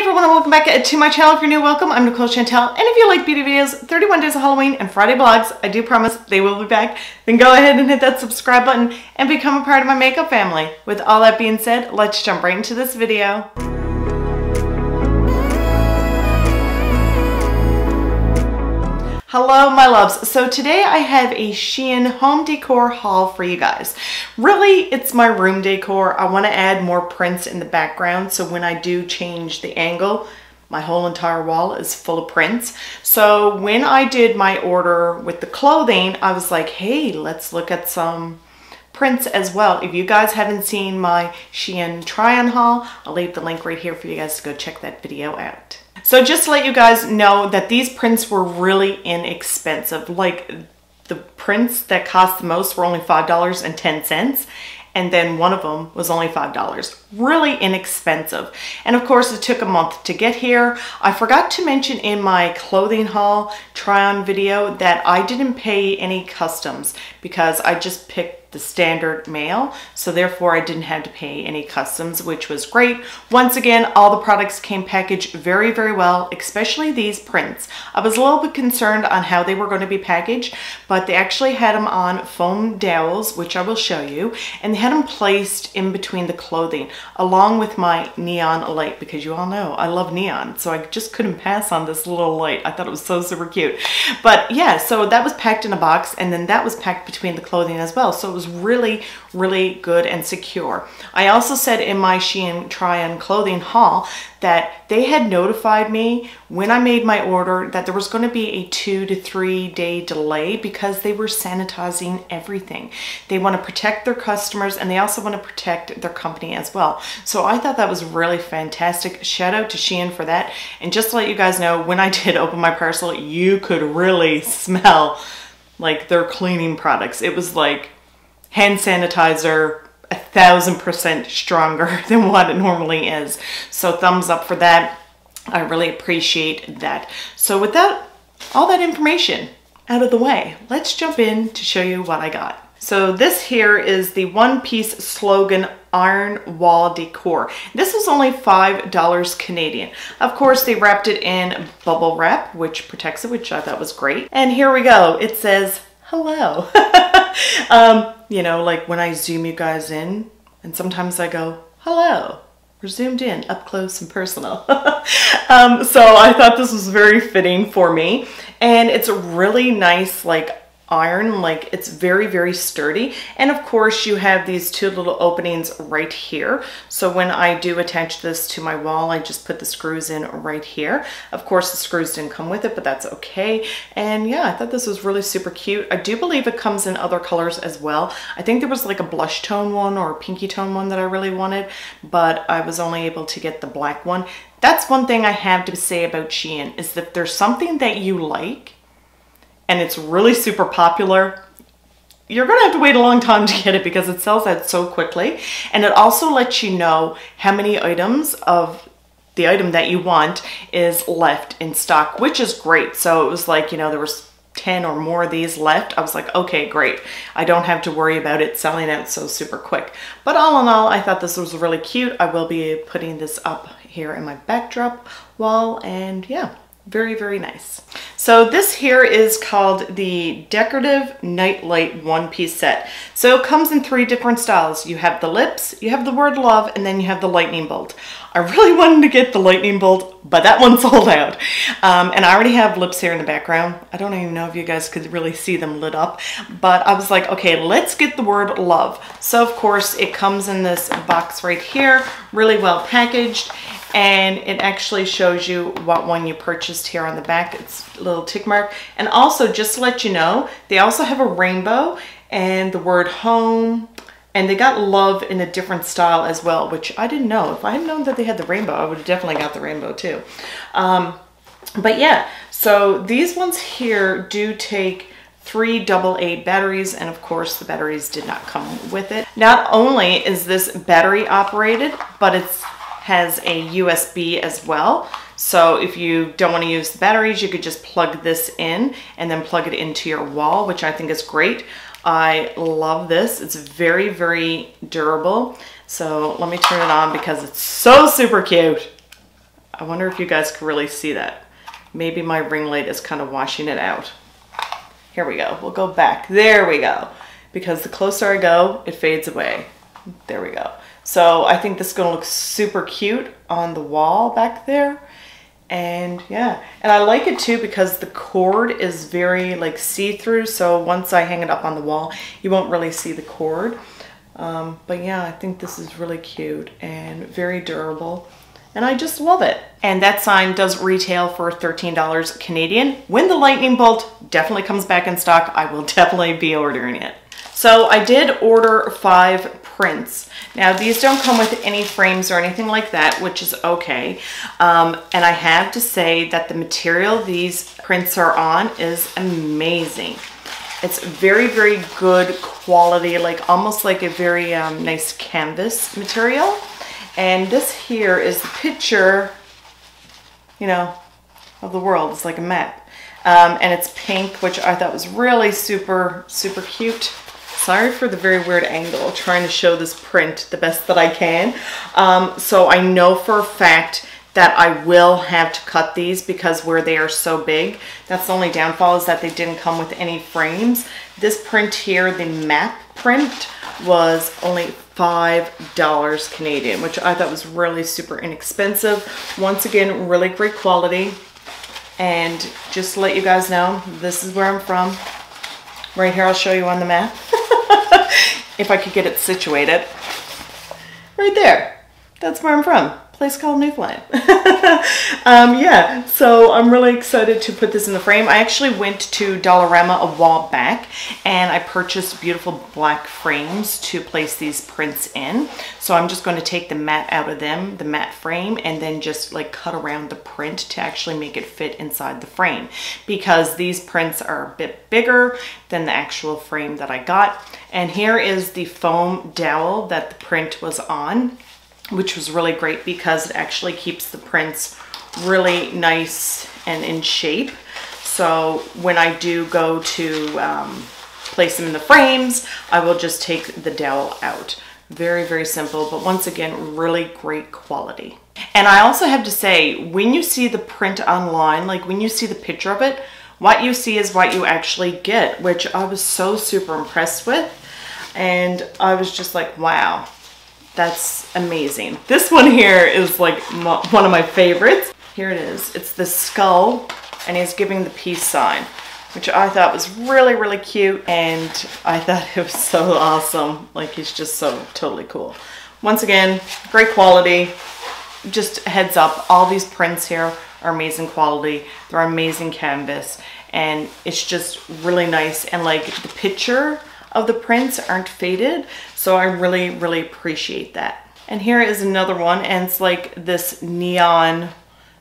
everyone and welcome back to my channel. If you're new, welcome. I'm Nicole Chantell. And if you like beauty videos, 31 days of Halloween and Friday vlogs, I do promise they will be back. Then go ahead and hit that subscribe button and become a part of my makeup family. With all that being said, let's jump right into this video. Hello my loves. So today I have a Shein home decor haul for you guys. Really, it's my room decor. I want to add more prints in the background so when I do change the angle, my whole entire wall is full of prints. So when I did my order with the clothing, I was like, hey, let's look at some prints as well. If you guys haven't seen my Shein try-on haul, I'll leave the link right here for you guys to go check that video out. So just to let you guys know that these prints were really inexpensive. Like the prints that cost the most were only $5.10 and then one of them was only $5. Really inexpensive. And of course it took a month to get here. I forgot to mention in my clothing haul try on video that I didn't pay any customs because I just picked the standard mail. So therefore I didn't have to pay any customs, which was great. Once again, all the products came packaged very, very well, especially these prints. I was a little bit concerned on how they were going to be packaged, but they actually had them on foam dowels, which I will show you, and they had them placed in between the clothing, along with my neon light, because you all know I love neon, so I just couldn't pass on this little light. I thought it was so super cute. But yeah, so that was packed in a box, and then that was packed between the clothing as well. So it was was really, really good and secure. I also said in my Shein try-on clothing haul that they had notified me when I made my order that there was going to be a two to three day delay because they were sanitizing everything. They want to protect their customers and they also want to protect their company as well. So I thought that was really fantastic. Shout out to Shein for that. And just to let you guys know, when I did open my parcel, you could really smell like their cleaning products. It was like hand sanitizer a thousand percent stronger than what it normally is. So thumbs up for that. I really appreciate that. So with that, all that information out of the way, let's jump in to show you what I got. So this here is the one piece slogan iron wall decor. This was only $5 Canadian. Of course, they wrapped it in bubble wrap, which protects it, which I thought was great. And here we go. It says, hello. um, you know, like when I zoom you guys in and sometimes I go, hello, we're zoomed in up close and personal. um, so I thought this was very fitting for me and it's a really nice like iron like it's very very sturdy. And of course you have these two little openings right here. So when I do attach this to my wall I just put the screws in right here. Of course the screws didn't come with it but that's okay. And yeah I thought this was really super cute. I do believe it comes in other colors as well. I think there was like a blush tone one or a pinky tone one that I really wanted but I was only able to get the black one. That's one thing I have to say about Shein is that there's something that you like and it's really super popular, you're gonna have to wait a long time to get it because it sells out so quickly. And it also lets you know how many items of the item that you want is left in stock, which is great. So it was like, you know, there was 10 or more of these left. I was like, okay, great. I don't have to worry about it selling out so super quick. But all in all, I thought this was really cute. I will be putting this up here in my backdrop wall and yeah, very, very nice. So this here is called the Decorative Nightlight one-piece set. So it comes in three different styles. You have the lips, you have the word love, and then you have the lightning bolt. I really wanted to get the lightning bolt, but that one sold out. Um, and I already have lips here in the background. I don't even know if you guys could really see them lit up, but I was like, okay, let's get the word love. So of course it comes in this box right here, really well packaged and it actually shows you what one you purchased here on the back. It's little tick mark. And also, just to let you know, they also have a rainbow and the word home, and they got love in a different style as well, which I didn't know. If I had known that they had the rainbow, I would have definitely got the rainbow too. Um, but yeah, so these ones here do take three double A batteries and of course the batteries did not come with it. Not only is this battery operated, but it has a USB as well. So if you don't want to use the batteries, you could just plug this in and then plug it into your wall, which I think is great. I love this. It's very, very durable. So let me turn it on because it's so super cute. I wonder if you guys can really see that. Maybe my ring light is kind of washing it out. Here we go. We'll go back. There we go. Because the closer I go, it fades away. There we go. So I think this is gonna look super cute on the wall back there. And yeah, and I like it too because the cord is very like see-through. So once I hang it up on the wall, you won't really see the cord. Um, but yeah, I think this is really cute and very durable and I just love it. And that sign does retail for $13 Canadian. When the lightning bolt definitely comes back in stock, I will definitely be ordering it. So I did order five prints. Now these don't come with any frames or anything like that, which is okay. Um, and I have to say that the material these prints are on is amazing. It's very, very good quality, like almost like a very um, nice canvas material. And this here is the picture, you know, of the world. It's like a map. Um, and it's pink, which I thought was really super, super cute. Sorry for the very weird angle, trying to show this print the best that I can. Um, so I know for a fact that I will have to cut these because where they are so big, that's the only downfall is that they didn't come with any frames. This print here, the map print, was only $5 Canadian, which I thought was really super inexpensive. Once again, really great quality. And just to let you guys know, this is where I'm from. Right here, I'll show you on the map. if I could get it situated. Right there. That's where I'm from place called Newfoundland. um, yeah, so I'm really excited to put this in the frame. I actually went to Dollarama a while back and I purchased beautiful black frames to place these prints in. So I'm just going to take the mat out of them, the matte frame, and then just like cut around the print to actually make it fit inside the frame because these prints are a bit bigger than the actual frame that I got. And here is the foam dowel that the print was on which was really great because it actually keeps the prints really nice and in shape. So when I do go to um, place them in the frames, I will just take the dowel out. Very, very simple, but once again, really great quality. And I also have to say, when you see the print online, like when you see the picture of it, what you see is what you actually get, which I was so super impressed with. And I was just like, wow, that's amazing. This one here is like one of my favorites. Here it is. It's the skull and he's giving the peace sign, which I thought was really, really cute. And I thought it was so awesome. Like he's just so totally cool. Once again, great quality. Just heads up, all these prints here are amazing quality. They're amazing canvas and it's just really nice. And like the picture of the prints aren't faded. So I really, really appreciate that. And here is another one and it's like this neon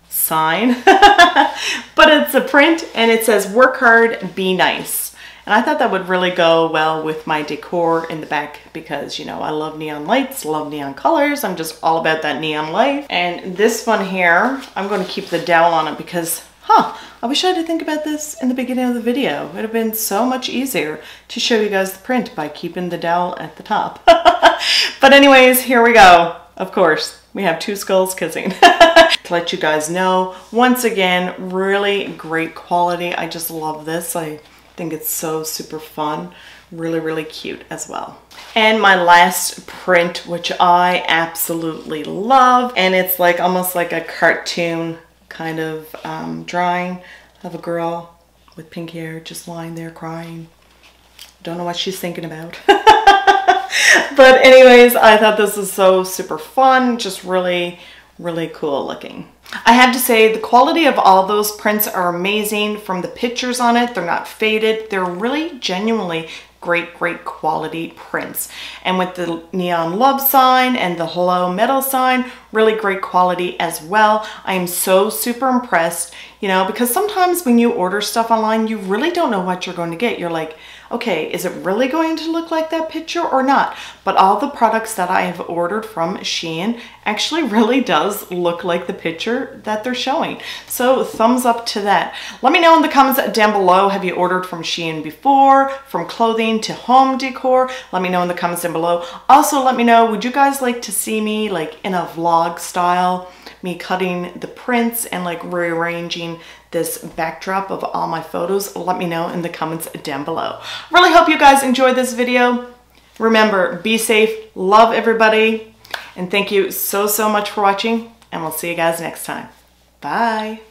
sign, but it's a print and it says work hard, be nice. And I thought that would really go well with my decor in the back because, you know, I love neon lights, love neon colors. I'm just all about that neon life. And this one here, I'm going to keep the dowel on it because huh, I wish I had to think about this in the beginning of the video. It would have been so much easier to show you guys the print by keeping the dowel at the top. but anyways, here we go. Of course, we have two skulls kissing. to let you guys know, once again, really great quality. I just love this. I think it's so super fun. Really, really cute as well. And my last print, which I absolutely love, and it's like almost like a cartoon kind of um, drawing of a girl with pink hair just lying there crying. Don't know what she's thinking about. but anyways, I thought this was so super fun, just really, really cool looking. I have to say the quality of all those prints are amazing from the pictures on it. They're not faded. They're really genuinely great, great quality prints. And with the neon love sign and the hello metal sign, really great quality as well. I am so super impressed, you know, because sometimes when you order stuff online, you really don't know what you're going to get. You're like, okay, is it really going to look like that picture or not? But all the products that I have ordered from Shein actually really does look like the picture that they're showing. So thumbs up to that. Let me know in the comments down below, have you ordered from Shein before, from clothing to home decor? Let me know in the comments down below. Also, let me know, would you guys like to see me like in a vlog style me cutting the prints and like rearranging this backdrop of all my photos, let me know in the comments down below. Really hope you guys enjoyed this video. Remember, be safe, love everybody, and thank you so, so much for watching, and we'll see you guys next time. Bye.